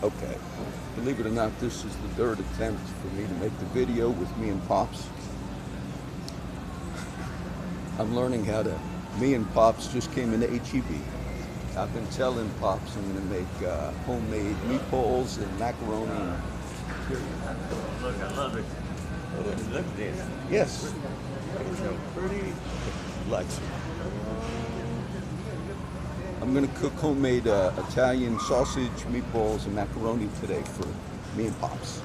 Okay. Believe it or not, this is the third attempt for me to make the video with me and Pops. I'm learning how to, me and Pops just came into HEB. I've been telling Pops I'm going to make uh, homemade meatballs and macaroni. Look, I love it. Look at this. Yes, It's so pretty. Lex. I'm going to cook homemade uh, Italian sausage, meatballs, and macaroni today for me and Pops.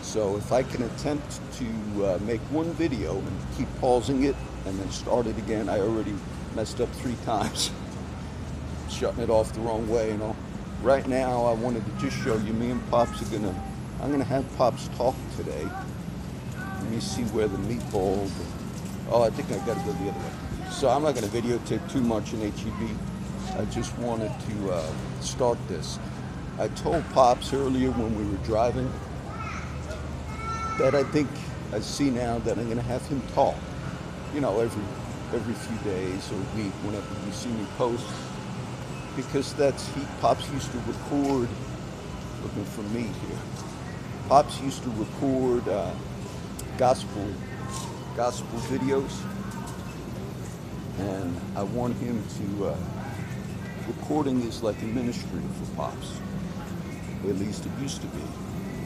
So if I can attempt to uh, make one video and keep pausing it and then start it again, I already messed up three times, shutting it off the wrong way. You know. Right now, I wanted to just show you me and Pops are gonna. I'm gonna have Pops talk today. Let me see where the meatball. Oh, I think I gotta go the other way. So I'm not gonna videotape too much in HEB. I just wanted to uh, start this. I told Pops earlier when we were driving that I think I see now that I'm gonna have him talk. You know, every every few days or week, whenever you see me post, because that's he. Pops used to record. Looking for me here. Pops used to record uh, gospel gospel videos, and I want him to. Uh, recording is like a ministry for Pops. At least it used to be.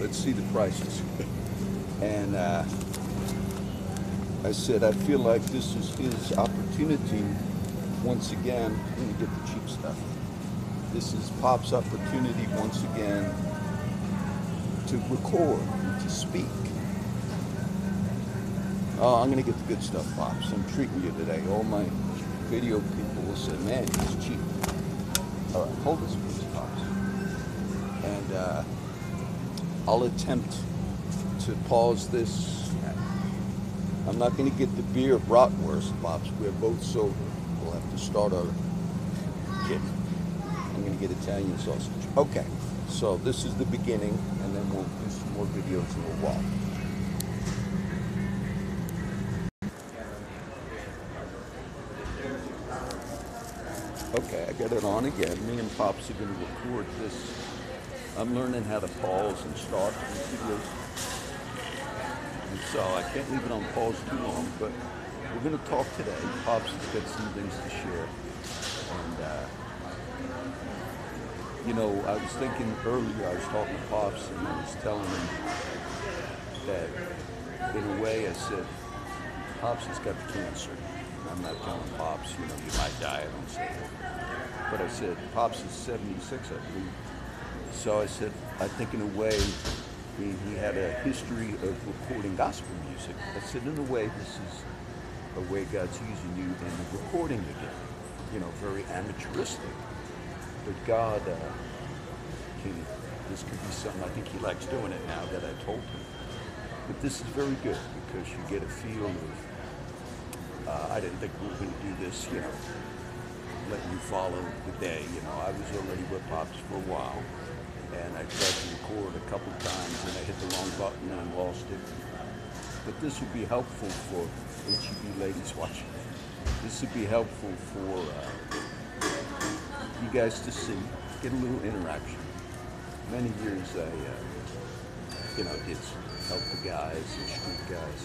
Let's see the prices. and uh, I said, I feel like this is his opportunity once again. I'm going to get the cheap stuff. This is Pop's opportunity once again to record, and to speak. Oh, I'm going to get the good stuff, Pops. I'm treating you today. All my video people will say, man, it's cheap. All right, hold this, Pops. And uh, I'll attempt to pause this. I'm not going to get the beer bratwurst, Pops. We're both sober. We'll have to start our kid. I'm going to get Italian sausage. Okay, so this is the beginning, and then we'll do some more videos in a while. Okay, I got it on again. Me and Pops are going to record this. I'm learning how to pause and start videos. And so I can't leave it on pause too long, but we're going to talk today. Pops has got some things to share. And, uh, you know, I was thinking earlier, I was talking to Pops and I was telling him that in a way I said, Pops has got the cancer. I'm not telling Pops, you know, you might die, I don't say that. But I said, Pops is 76, I believe. So I said, I think in a way, he, he had a history of recording gospel music. I said, in a way, this is a way God's using you in recording again. You know, very amateuristic. But God uh, can, this could be something, I think he likes doing it now that I told him. But this is very good because you get a feel of uh, I didn't think we were going to do this, you know, letting you follow the day. You know, I was already with Pops for a while, and I tried to record a couple times, and I hit the wrong button and lost it. But this would be helpful for HEB ladies watching. This would be helpful for uh, you guys to see, get a little interaction. Many years I, uh, you know, did help the guys, the street guys.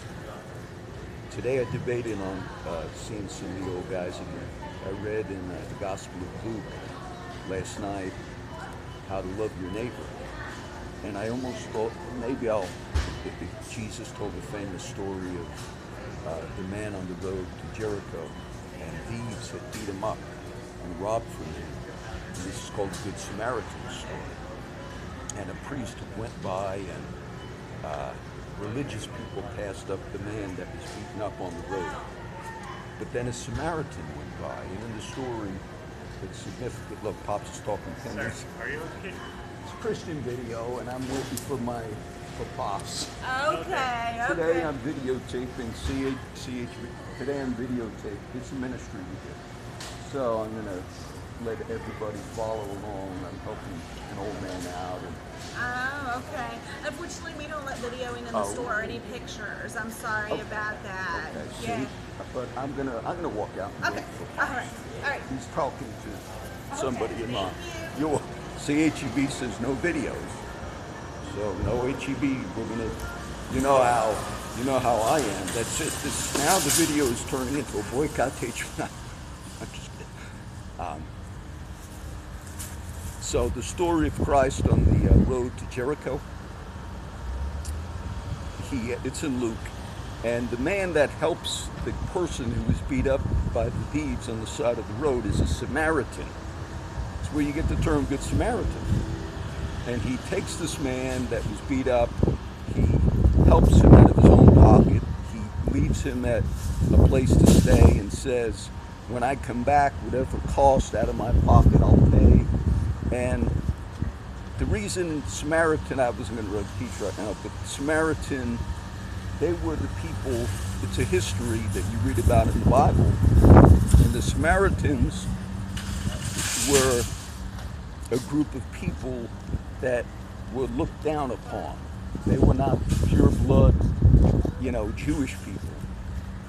Today I debated on uh, seeing some of the old guys again. I read in uh, the Gospel of Luke last night how to love your neighbor. And I almost thought maybe I'll, Jesus told the famous story of uh, the man on the road to Jericho and thieves had beat him up and robbed from him. And this is called the Good Samaritan story. And a priest went by and uh, religious people passed up the man that was beaten up on the road. But then a Samaritan went by, and in the story, it's significant. Look, Pops is talking Sir, tennis. are you okay? It's a Christian video, and I'm waiting for my for Pops. Okay, okay. Today I'm videotaping CH, CH today I'm videotaping. It's a ministry we do. So I'm gonna let everybody follow along. I'm helping an old man out and Oh, okay. Unfortunately, we don't let videoing in the Oh. store or any pictures. I'm sorry Oh, about that. okay, see, yeah. But I'm gonna I'm gonna walk out. Okay. All right. All right. He's talking to somebody in line. thank You're welcome. HEB says no videos. So no HEB. We're gonna, you know how, you know how I am. That's it. This now the video is turning into a boycott HEB. I'm just kidding. Um, so the story of Christ on the uh, road to Jericho. He, it's in Luke, and the man that helps the person who was beat up by the thieves on the side of the road is a Samaritan. It's where you get the term Good Samaritan. And he takes this man that was beat up, he helps him out of his own pocket, he leaves him at a place to stay and says, When I come back, whatever cost out of my pocket, I'll pay. And the reason Samaritan, I wasn't going to repeat right now, but Samaritan, they were the people, it's a history that you read about in the Bible. And the Samaritans were a group of people that were looked down upon. They were not pure blood, you know, Jewish people.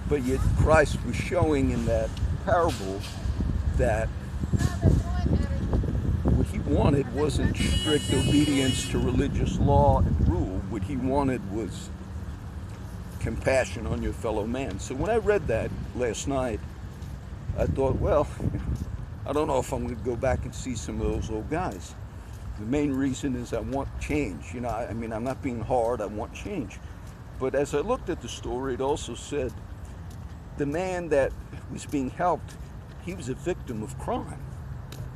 But yet Christ was showing in that parable that what he wanted wasn't strict obedience to religious law and rule. What he wanted was compassion on your fellow man. So when I read that last night, I thought, well, I don't know if I'm going to go back and see some of those old guys. The main reason is I want change. You know, I, I mean, I'm not being hard, I want change. But as I looked at the story, it also said the man that was being helped, he was a victim of crime.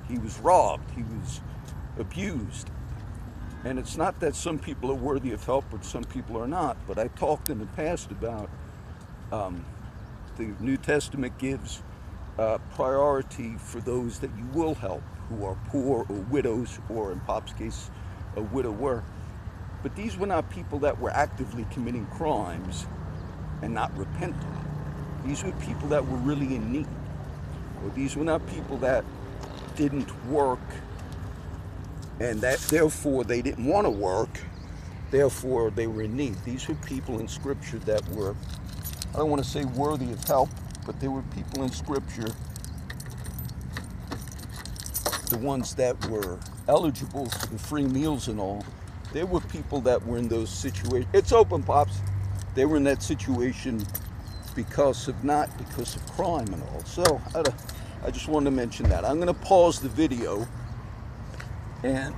He was robbed, he was abused. And it's not that some people are worthy of help, but some people are not. But I talked in the past about um, the New Testament gives uh, priority for those that you will help, who are poor or widows, or in Pop's case, a widower. But these were not people that were actively committing crimes and not repenting. These were people that were really in need. Or these were not people that didn't work and that therefore they didn't want to work, therefore they were in need. These were people in Scripture that were, I don't want to say worthy of help, but they were people in Scripture, the ones that were eligible for the free meals and all. There were people that were in those situations. It's open, pops. They were in that situation because of not because of crime and all. So I, I just wanted to mention that. I'm going to pause the video and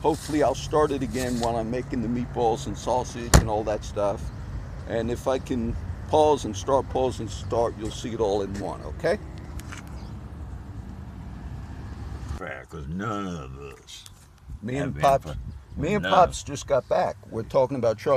hopefully I'll start it again while I'm making the meatballs and sausage and all that stuff. And if I can pause and start, pause and start, you'll see it all in one, okay? Because none of us. Me and Pops, me and Pops just got back. We're talking about Charlie.